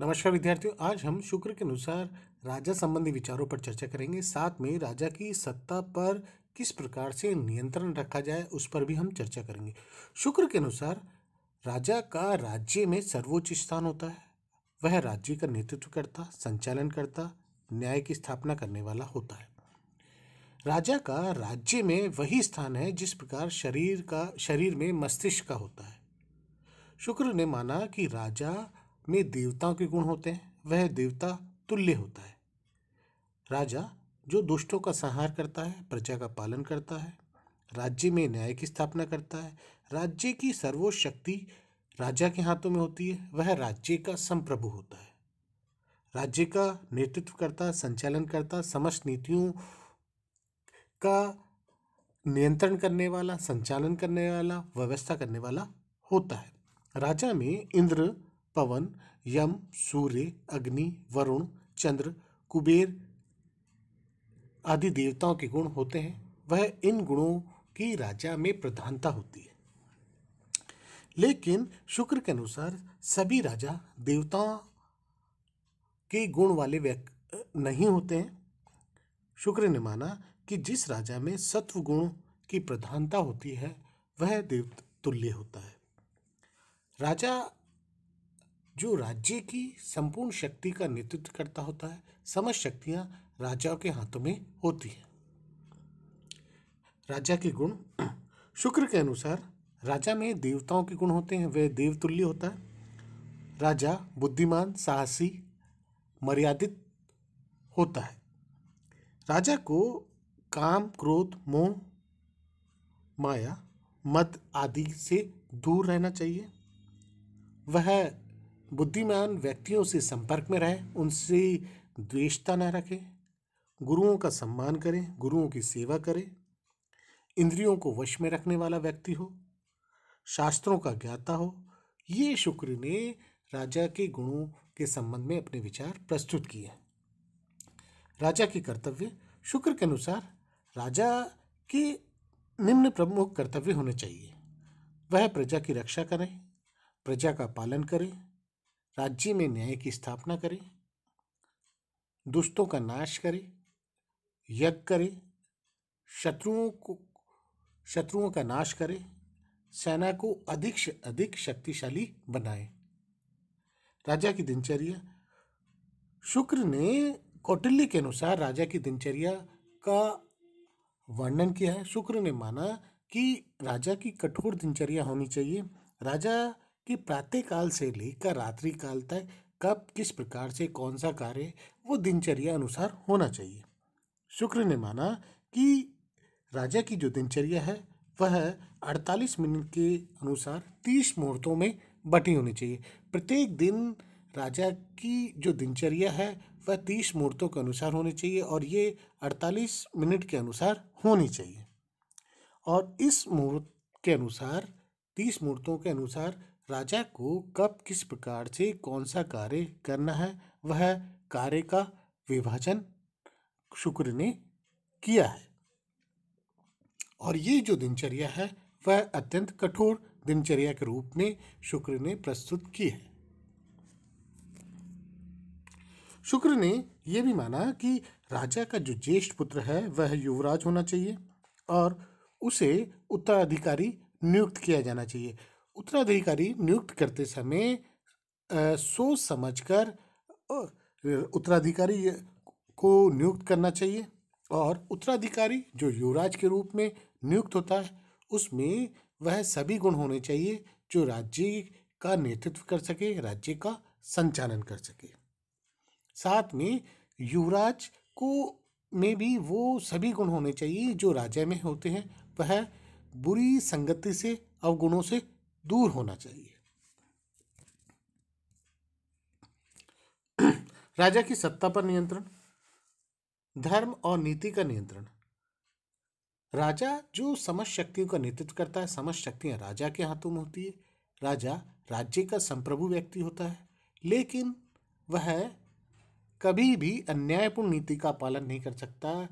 नमस्कार विद्यार्थियों, आज हम शुक्र के अनुसार राजा संबंधी विचारों पर चर्चा करेंगे। साथ में राजा की सत्ता पर किस प्रकार से नियंत्रण रखा जाए, उस पर भी हम चर्चा करेंगे। शुक्र के अनुसार राजा का राज्य में सर्वोच्च स्थान होता है। वह राज्य का नेतृत्व करता, संचालन करता, न्याय की स्थापना करने वाला होता है। राजा का राज्य में वही स्थान है, जिस प्रकार शरीर का, शरीर में मस्तिष्क का होता है। शुक्र ने माना कि राजा में देवताओं के गुण होते हैं, वह देवता तुल्य होता है। राजा जो दुष्टों का संहार करता है, प्रजा का पालन करता है, राज्य में न्याय की स्थापना करता है, राज्य की सर्वोच्च शक्ति राजा के हाथों में होती है, वह राज्य का संप्रभु होता है। राज्य का नेतृत्व करता, संचालन करता, समस्त नीतियों का नियंत्रण करने वाला, संचालन करने वाला, व्यवस्था करने वाला होता है। राजा में इंद्र पवन, यम, सूर्य, अग्नि, वरुण, चंद्र, कुबेर आदि देवताओं के गुण होते हैं। वह इन गुणों की राजा में प्रधानता होती है। लेकिन शुक्र के अनुसार सभी राजा देवताओं के गुण वाले व्यक्ति नहीं होते हैं। शुक्र ने माना कि जिस राजा में सत्व गुण की प्रधानता होती है, वह देव तुल्य होता है। राजा जो राज्य की संपूर्ण शक्ति का नेतृत्व करता होता है, समस्त शक्तियाँ राजाओं के हाथों में होती है। राजा के गुण शुक्र के अनुसार राजा में देवताओं के गुण होते हैं, वह देवतुल्य होता है। राजा बुद्धिमान, साहसी, मर्यादित होता है। राजा को काम, क्रोध, मोह, माया मद आदि से दूर रहना चाहिए। वह बुद्धिमान व्यक्तियों से संपर्क में रहें, उनसे द्वेषता न रखें। गुरुओं का सम्मान करें, गुरुओं की सेवा करें। इंद्रियों को वश में रखने वाला व्यक्ति हो। शास्त्रों का ज्ञाता हो। ये शुक्र ने राजा के गुणों के संबंध में अपने विचार प्रस्तुत किए। राजा के कर्तव्य शुक्र के अनुसार राजा के निम्न प्रमुख कर्तव्य होने चाहिए। वह प्रजा की रक्षा करें, प्रजा का पालन करें राज्य में न्याय की स्थापना करे, दुष्टों का नाश करे, यज्ञ करे, शत्रुओं को, शत्रुओं का नाश करे, सेना को अधिक से अधिक शक्तिशाली बनाए। राजा की दिनचर्या, शुक्र ने कौटिल्य के अनुसार राजा की दिनचर्या का वर्णन किया है। शुक्र ने माना कि राजा की कठोर दिनचर्या होनी चाहिए। राजा कि प्रातःकाल से लेकर रात्रि काल तक कब, किस प्रकार से कौन सा कार्य, वो दिनचर्या अनुसार होना चाहिए। शुक्र ने माना कि राजा की जो दिनचर्या है, वह 48 मिनट के अनुसार 30 मुहूर्तों में बटी होनी चाहिए। प्रत्येक दिन राजा की जो दिनचर्या है, वह 30 मुहूर्तों के अनुसार होनी चाहिए और ये 48 मिनट के अनुसार होनी चाहिए। और इस मुहूर्त के अनुसार 30 मुहूर्तों के अनुसार राजा को कब किस प्रकार से कौन सा कार्य करना है, वह कार्य का विभाजन शुक्र ने किया है। और ये जो दिनचर्या है, वह अत्यंत कठोर दिनचर्या के रूप में शुक्र ने प्रस्तुत की है। शुक्र ने यह भी माना कि राजा का जो ज्येष्ठ पुत्र है, वह युवराज होना चाहिए और उसे उत्तराधिकारी नियुक्त किया जाना चाहिए। उत्तराधिकारी नियुक्त करते समय सोच समझकर उत्तराधिकारी को नियुक्त करना चाहिए। और उत्तराधिकारी जो युवराज के रूप में नियुक्त होता है, उसमें वह सभी गुण होने चाहिए जो राज्य का नेतृत्व कर सके, राज्य का संचालन कर सके। साथ में युवराज को में भी वो सभी गुण होने चाहिए जो राजा में होते हैं। वह बुरी संगति से, अवगुणों से दूर होना चाहिए। राजा की सत्ता पर नियंत्रण, धर्म और नीति का नियंत्रण। राजा जो समस्त शक्तियों का नेतृत्व करता है, समस्त शक्तियाँ राजा के हाथों में होती है। राजा राज्य का संप्रभु व्यक्ति होता है, लेकिन वह कभी भी अन्यायपूर्ण नीति का पालन नहीं कर सकता।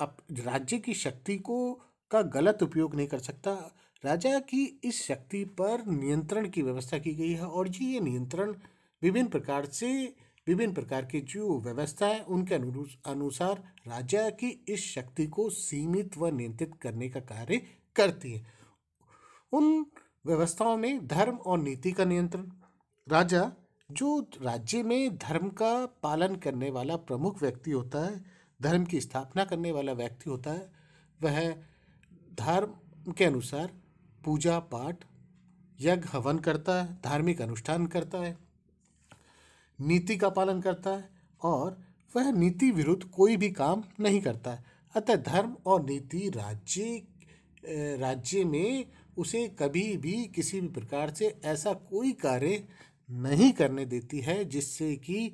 अब राज्य की शक्ति को, का गलत उपयोग नहीं कर सकता। राजा की इस शक्ति पर नियंत्रण की व्यवस्था की गई है और जी, ये नियंत्रण विभिन्न प्रकार से, विभिन्न प्रकार की जो व्यवस्था है, उनके अनुसार राजा की इस शक्ति को सीमित व नियंत्रित करने का कार्य करती है। उन व्यवस्थाओं में धर्म और नीति का नियंत्रण, राजा जो राज्य में धर्म का पालन करने वाला प्रमुख व्यक्ति होता है, धर्म की स्थापना करने वाला व्यक्ति होता है, वह धर्म के अनुसार पूजा, पाठ, यज्ञ हवन करता है, धार्मिक अनुष्ठान करता है, नीति का पालन करता है और वह नीति विरुद्ध कोई भी काम नहीं करता है। अतः धर्म और नीति राज्य राज्य में उसे कभी भी किसी भी प्रकार से ऐसा कोई कार्य नहीं करने देती है जिससे कि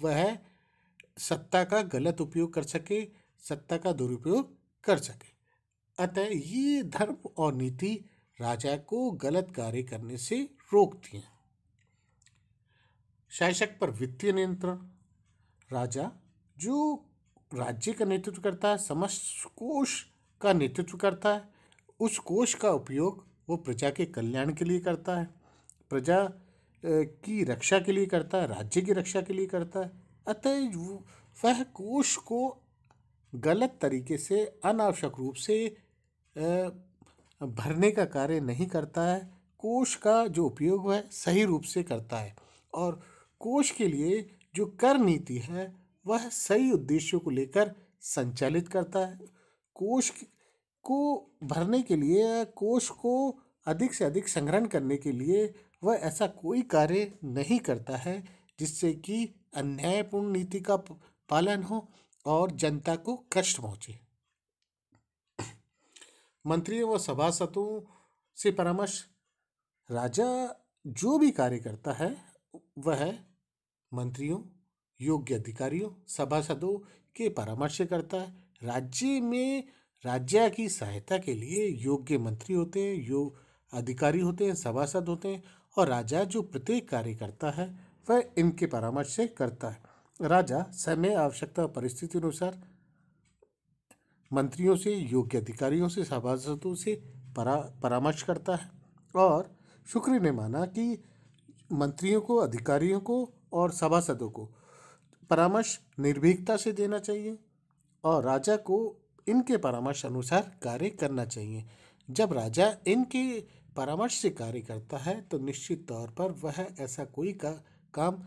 वह सत्ता का गलत उपयोग कर सके, सत्ता का दुरुपयोग कर सके। अतः ये धर्म और नीति राजा को गलत कार्य करने से रोकती हैं। शासक पर वित्तीय नियंत्रण। राजा, जो राज्य का नेतृत्व करता है, समस्त कोष का नेतृत्व करता है, उस कोष का उपयोग वो प्रजा के कल्याण के लिए करता है। प्रजा की रक्षा के लिए करता है, राज्य की रक्षा के लिए करता है। अतः वह कोष को गलत तरीके से, अनावश्यक रूप से भरने का कार्य नहीं करता है, कोष का जो उपयोग है सही रूप से करता है और कोष के लिए जो कर नीति है, वह सही उद्देश्यों को लेकर संचालित करता है। कोष को भरने के लिए कोष को अधिक से अधिक संग्रहण करने के लिए वह ऐसा कोई कार्य नहीं करता है, जिससे कि अन्यायपूर्ण नीति का पालन हो और जनता को कष्ट पहुँचे। मंत्रियों व सभासदों से परामर्श। राजा जो भी कार्य करता है, वह मंत्रियों, योग्य अधिकारियों, सभासदों के परामर्श करता है। राज्य में राज्य की सहायता के लिए योग्य मंत्री होते हैं योग अधिकारी होते हैं, सभासद होते हैं और राजा जो प्रत्येक कार्य करता है, वह इनके परामर्श से करता है। राजा समय, आवश्यकता परिस्थिति अनुसार मंत्रियों से, योग्य अधिकारियों से, सभासदों से परा, परामर्श करता है और शुक्र ने माना कि मंत्रियों को, अधिकारियों को और सभासदों को परामर्श निर्भीकता से देना चाहिए और राजा को इनके परामर्श अनुसार कार्य करना चाहिए। जब राजा इनके परामर्श से कार्य करता है तो निश्चित तौर पर वह ऐसा कोई का, काम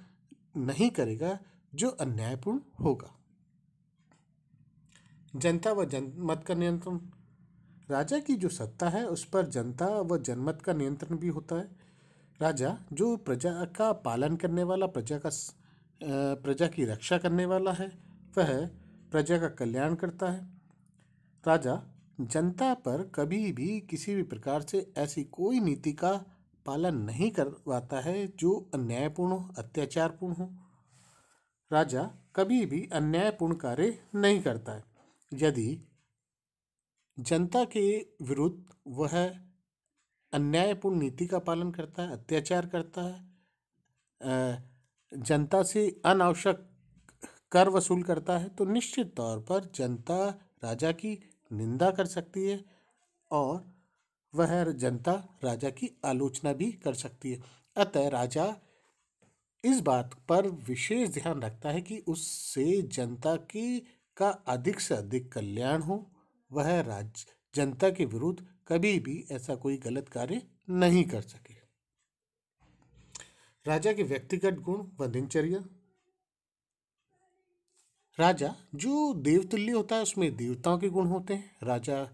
नहीं करेगा जो अन्यायपूर्ण होगा। जनता व जनमत का नियंत्रण। राजा की जो सत्ता है, उस पर जनता व जनमत का नियंत्रण भी होता है। राजा, जो प्रजा का पालन करने वाला, प्रजा का प्रजा की रक्षा करने वाला है, वह प्रजा का कल्याण करता है। राजा, जनता पर कभी भी किसी भी प्रकार से ऐसी कोई नीति का पालन नहीं करवाता है, जो अन्यायपूर्ण हो, अत्याचारपूर्ण हो। राजा, कभी भी अन्यायपूर्ण कार्य नहीं करता है। यदि जनता के विरुद्ध वह अन्यायपूर्ण नीति का पालन करता है, अत्याचार करता है जनता से अनावश्यक कर वसूल करता है तो निश्चित तौर पर जनता राजा की निंदा कर सकती है और वह जनता राजा की आलोचना भी कर सकती है। अतः राजा इस बात पर विशेष ध्यान रखता है कि उससे जनता की का अधिक से अधिक कल्याण हो, वह राज्य जनता के विरुद्ध कभी भी ऐसा कोई गलत कार्य नहीं कर सके। राजा के व्यक्तिगत गुण व दिनचर्या। राजा जो देवतुल्य होता है, उसमें देवताओं के गुण होते हैं। राजा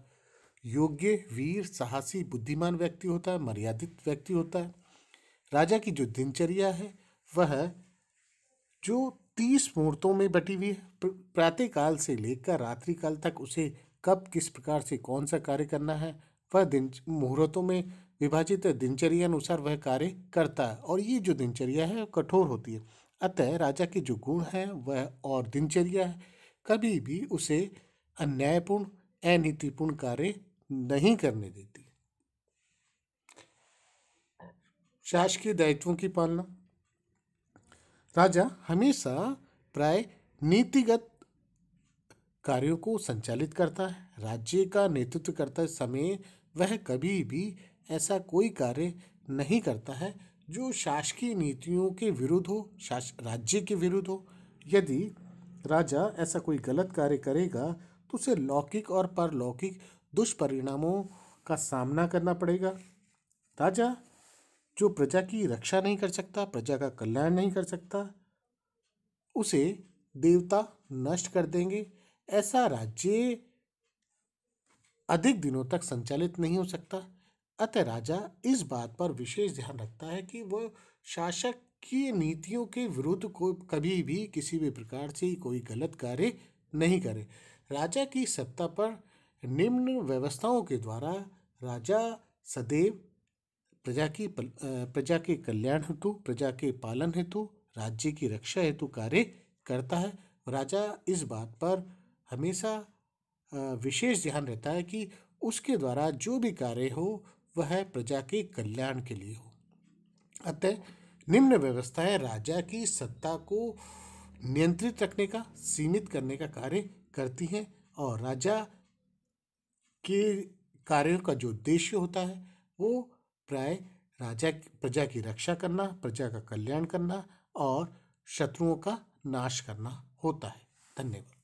योग्य, वीर, साहसी, बुद्धिमान व्यक्ति होता है, मर्यादित व्यक्ति होता है। राजा की जो दिनचर्या है, वह जो तीस मुहूर्तों में बटी हुई है। प्रातः काल से लेकर रात्रि काल तक उसे कब, किस प्रकार से कौन सा कार्य करना है, वह दिन, मुहूर्तों में विभाजित दिनचर्या अनुसार वह कार्य करता है और ये जो दिनचर्या है कठोर होती है। अतः राजा के जो गुण हैं, वह और दिनचर्या है। कभी भी उसे अन्यायपूर्ण अनीतिपूर्ण कार्य नहीं करने देती। शासकीय दायित्वों की पालना। राजा हमेशा प्राय नीतिगत कार्यों को संचालित करता है। राज्य का नेतृत्व करते समय वह कभी भी ऐसा कोई कार्य नहीं करता है जो शासकीय नीतियों के विरुद्ध हो, शास, राज्य के विरुद्ध हो। यदि राजा ऐसा कोई गलत कार्य करेगा तो उसे लौकिक और परलौकिक दुष्परिणामों का सामना करना पड़ेगा। राजा जो प्रजा की रक्षा नहीं कर सकता, प्रजा का कल्याण नहीं कर सकता, उसे देवता नष्ट कर देंगे। ऐसा राज्य अधिक दिनों तक संचालित नहीं हो सकता। अतः राजा इस बात पर विशेष ध्यान रखता है कि वह शासक की नीतियों के विरुद्ध को कभी भी किसी भी प्रकार से कोई गलत कार्य नहीं करे। राजा की सत्ता पर निम्न व्यवस्थाओं के द्वारा राजा सदैव प्रजा की प्रजा के कल्याण हेतु, प्रजा के पालन हेतु, राज्य की रक्षा हेतु कार्य करता है। राजा इस बात पर हमेशा विशेष ध्यान रहता है कि उसके द्वारा जो भी कार्य हो, वह प्रजा के कल्याण के लिए हो। अतः निम्न व्यवस्थाएँ राजा की सत्ता को नियंत्रित रखने का, सीमित करने का कार्य करती हैं और राजा के कार्यों का जो उद्देश्य होता है, वो प्राय राजा प्रजा की रक्षा करना, प्रजा का कल्याण करना और शत्रुओं का नाश करना होता है। धन्यवाद।